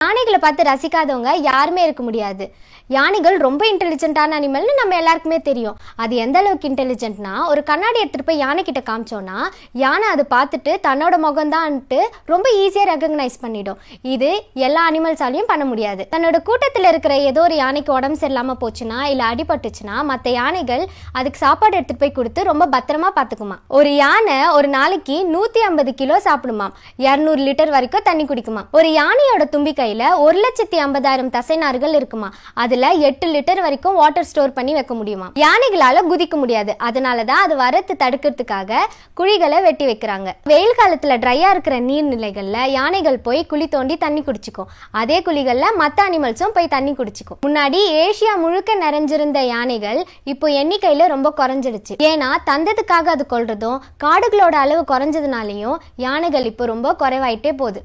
ഞാൻ யானைகளை பார்த்து ரசிக்காதவங்க யாருமே இருக்க முடியாது. யானைகள் ரொம்ப இன்டெலிஜென்ட்டான அனிமல்னு நம்ம எல்லாருக்குமே தெரியும். அது எந்த அளவுக்கு இன்டெலிஜென்ட்னா ஒரு கண்ணாடி எடுத்துகிட்டு போய் யானை காமிச்சோன்னா யானை அதை பார்த்துட்டு தன்னோட முகம்தான்ட்டு ரொம்ப ஈஸியாக ரெகக்னைஸ் பண்ணிடும். இது எல்லா அனிமல்ஸாலையும் பண்ண முடியாது. தன்னோட கூட்டத்தில் இருக்கிற ஏதோ ஒரு யானைக்கு உடம்பு சரியில்லாமல் போச்சுன்னா இல்லை அடிபட்டுச்சுன்னா மற்ற யானைகள் அதுக்கு சாப்பாடு எடுத்துகிட்டு போய் கொடுத்து ரொம்ப பத்திரமா பார்த்துக்குமா. ஒரு யானை ஒரு நாளைக்கு நூற்றி ஐம்பது கிலோ சாப்பிடுமாம். இரநூறு லிட்டர் வரைக்கும் தண்ணி குடிக்குமா ஒரு யானையோட தும்பிக்கையில் ஒரு லட்சத்தி ஐம்பதாயிரம் தசைநார்கள் இருக்குமா? அதில் எட்டு லிட்டர் வரைக்கும் வாட்டர் ஸ்டோர் பண்ணி வைக்க முடியுமா? யானைகளால் குதிக்க முடியாது. அதனால தான் அது வரத்து தடுக்கிறதுக்காக குழிகளை வெட்டி வைக்கிறாங்க. வெயில் காலத்தில் ட்ரையாக இருக்கிற நீர்நிலைகளில் யானைகள் போய் குழி தோண்டி தண்ணி குடிச்சிக்கும். அதே குழிகளில் மற்ற அனிமல்ஸும் போய் தண்ணி குடிச்சிக்கும். முன்னாடி ஏஷியா முழுக்க நிறைஞ்சிருந்த யானைகள் இப்போ எண்ணிக்கையில் ரொம்ப குறைஞ்சிடுச்சு. ஏன்னா தந்ததுக்காக அது கொள்றதும் காடுகளோட அளவு குறைஞ்சதுனாலையும் யானைகள் இப்போ ரொம்ப குறைவாயிட்டே போகுது.